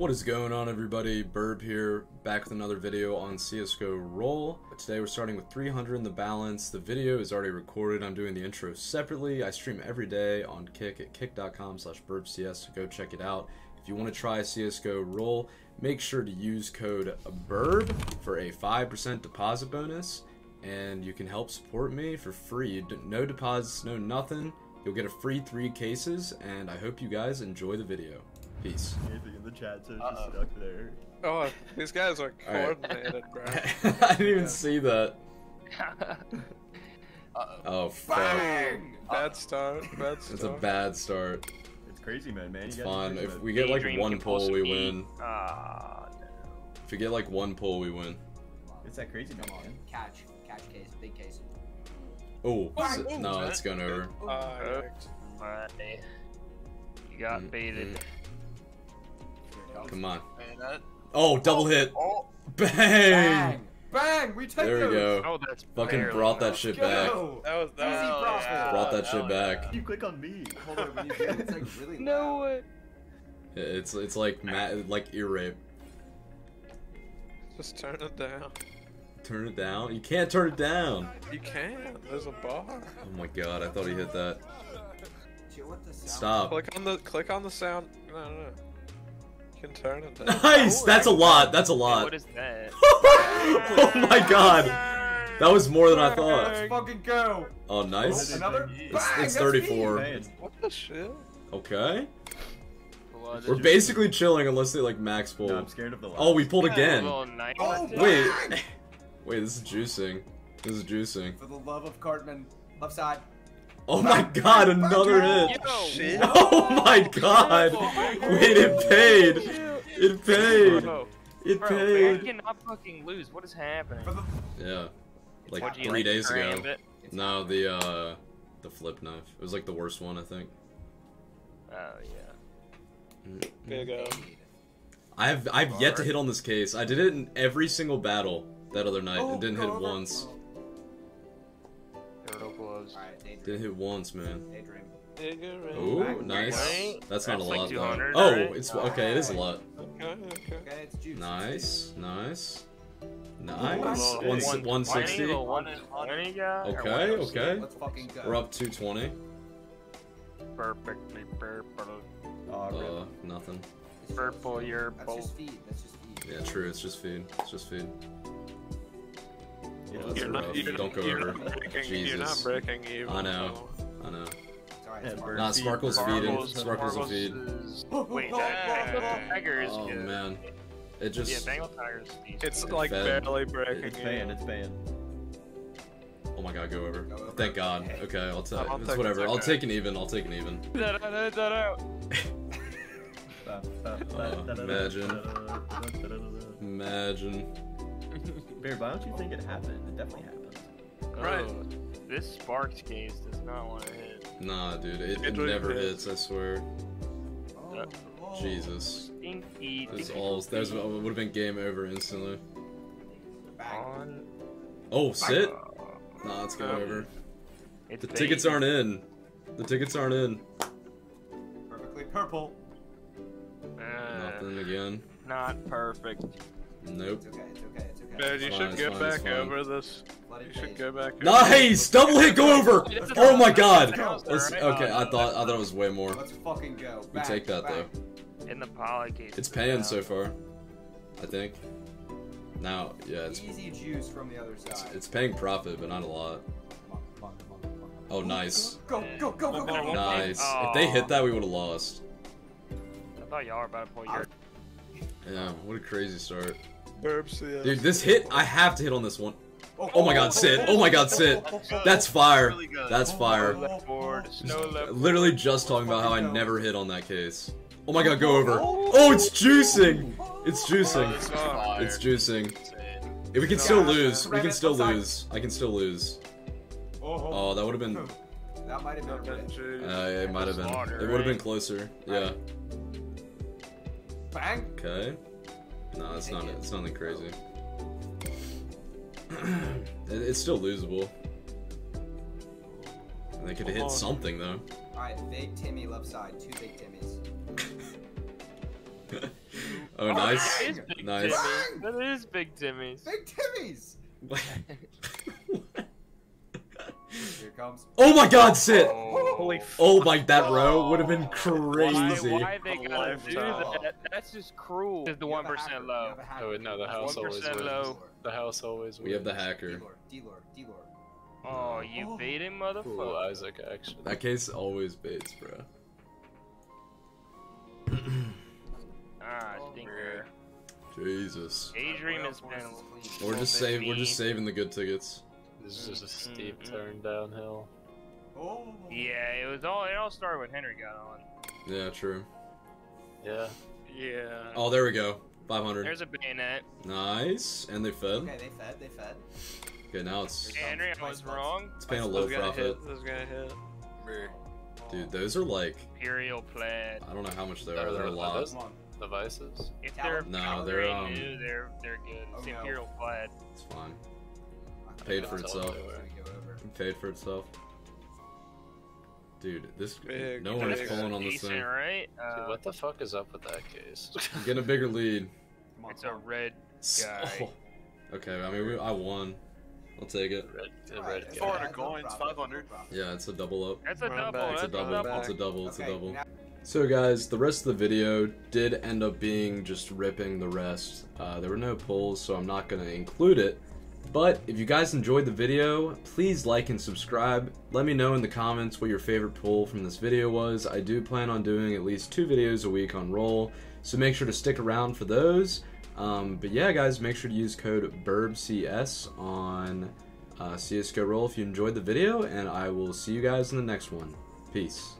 What is going on everybody? Birb here, back with another video on CSGO Roll. Today we're starting with 300 in the balance. The video is already recorded. I'm doing the intro separately. I stream every day on Kick at kick.com slash birbcs, so go check it out. If you want to try CSGO Roll, make sure to use code BIRB for a 5% deposit bonus, and you can help support me for free. No deposits, no nothing. You'll get a free three cases, and I hope you guys enjoy the video. Peace. Anything in the chat, so it's just stuck there. Oh, these guys are All right. coordinated, bro. I didn't even see that. Oh fuck. Bad start. Bad It's a bad start. It's crazy, man. Man, It's you fine. If we get like Daydream one pull, we win. Ah, no. If we get like one pull, we win. it's that crazy, man. Come on, catch, catch case, big case. Oh, no, it's going over. Oops. yikes. My, you got Mm, baited. Come on. Man, Oh, double oh, hit. Oh, Bang! Bang! Bang! We take There we those. go. Oh, that's Fucking oh, brought that shit back. Go! that was that Easy was process. Brought that shit back. You click on me. Hold on, when you do it's like really No way. It's it's like ma- like ear rape. Just turn it down. Turn it down. You can't turn it down. You can. There's a bar. Oh my god, I thought he hit that. Chill with the sound. Stop. Click on the click on the sound. No, no. no. You can turn it down. Nice. That's a lot. That's a What lot. What is that? oh my god. That was more than I thought. Let's fucking go. Oh, nice. Another. It's, it's 34. What the shit? Okay. We're basically chilling unless they like max pull. no, I'm scared of the Oh, we pulled again. Oh, Wait. Wait, this is juicing. This is juicing. For the love of Cartman, left side. Oh my god, another hit. Oh my god. Wait, it paid. It paid. It paid! I cannot fucking lose. What is happening? Yeah. Like What'd you three days ago. No, the uh the flip knife. It was like the worst one, I think. Oh yeah. Big I've I've yet to hit on this case. I did it in every single battle that other night Oh, and didn't hit go over. once. Turtle. Alright. Didn't hit once, man. Daydream. Oh, nice. Wait, That's not a that's like lot though. 200, Oh, right? it's okay. It is a lot. Okay, okay. Okay, it's juice. Nice, nice, nice. little One one- one sixty. Little one twenty guy. or Okay, okay. Let's fucking go. We're up two twenty. Perfectly purple. Oh, Uh, nothing. Purple, just- you're That's both. just feed. That's just feed. Yeah, true. It's just feed. It's just feed. You That's You're rough. not, you're Don't go you're over. Not breaking, You're not Jesus. breaking even. I know. I know. It's alright. Yeah, It's bird fine. Nah, Sparkle's feeding. feed. Sparkles will feed. is- Wait, Oh, that oh, oh, Tiger is Oh good. man, it Yeah, just. Bengal Tiger's decent. It's It like fed. barely breaking It's even. banned. It's banned. Oh my god, go over. Go over. Thank God. Okay. Okay, I'll take. I'll It's take- whatever. it's I'll take an even. I'll take an even. That out, that out. Uh, uh, Uh, imagine. Imagine. Bear, why don't you think it happened? It definitely happened. Right. Oh, this Sparks case does not want to hit. Nah, dude, it, It it never hits. hits. I swear. Oh, oh. Jesus. Stinky. There's all. There's would have been game over instantly. On. Oh, sit. Nah, it's game Um, over. it's The tickets aren't in. The tickets aren't in. Perfectly purple. Uh, Nothing again. not perfect. Nope. It's okay. It's okay. It's okay. Man, you should fine, get it's fine, it's back over this. You should go back. over Nice! Double hit, go over! Oh my god! Let's Let's, okay, I thought I thought it was way more. Let's fucking go. We take that though. In the poly case. It's paying so far. I think. Now, yeah, it's Easy juice from the other side. it's paying profit, but not a lot. Oh, nice. Go, go, go, go, go, go. Nice. If they hit that, we would have lost. I thought y'all were about to pull your. Yeah, what a crazy start. Burps, yeah. Dude, this hit, I have to hit on this one. Oh my god, sit. Oh my god, sit. That's fire. That's fire. Left forward, snow left. Literally just talking about how I never hit on that case. Oh my god, go over. Oh, it's juicing. It's juicing. It's juicing. If we can still lose, we can still lose. I can still lose. Oh, that would have been. That might have been a rip. Jeez. Uh, it might have been. It would have been closer. Yeah. Bang. Okay. No, it's not. It's nothing crazy. It- it's still losable. They could have hit on. something though. Alright, big Timmy left side. Two big Timmys. Oh, nice. That is Big Nice. Timmy's. That is Big Timmy's. Big Timmy's. Here comes. oh my god, sit! Oh, Holy Oh my, that row would have been crazy. why they gotta do that? That's just cruel. Is the one have a hacker, percent you low. have a hacker. Oh, no, the house always 1% wins. low. The house always wins. We have the hacker. D-lore, D-lore, D-lore. Oh, you baiting Cool motherfucker. Isaac actually. That case always baits, bro. Ah, stinker. Jesus. Adrian has been. We're just save. We're just saving the good tickets. This is just a steep Mm-mm. turn downhill. Oh. Yeah, it was all. It all started when Henry got on. Yeah, true. Yeah. Yeah. Oh, there we go. 500. There's a bayonet. Nice. And they fed. Okay, they fed, they fed. Okay, now it's Henry, I was wrong. it's paying a low profit. hit. Those gonna hit. Dude, those are like Imperial plaid. I don't know how much they Are are. They're a they- lot. those- Come. The vices. If they're. No, they're, um, new, they're they're good. It's Oh, no. Imperial plaid. It's fine. Paid for it's itself. gonna. It paid for itself. Dude, this Big, no one is big. pulling on this Decent, thing. right? Dude, Uh, what the fuck is up with that case? Get a bigger lead. Come on, it's a red guy. Oh. Okay, I mean we, I won. I'll take it. red, the red it's guy. all 400 right, coins, 500. Yeah, it's a double up. That's a Run double. back. It's a That's double. a double. It's a double. It's a double. So guys, the rest of the video did end up being just ripping the rest. Uh, there were no polls, so I'm not going to include it. But if you guys enjoyed the video, please like and subscribe. Let me know in the comments what your favorite pull from this video was. I do plan on doing at least two videos a week on Roll, so make sure to stick around for those. Um, but yeah, guys, make sure to use code BIRBCS on uh, CSGO Roll if you enjoyed the video, and I will see you guys in the next one. Peace.